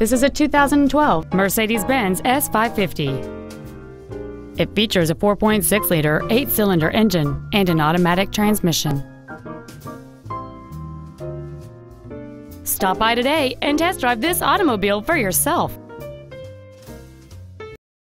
This is a 2012 Mercedes-Benz S550. It features a 4.6-liter eight-cylinder engine and an automatic transmission. Stop by today and test drive this automobile for yourself.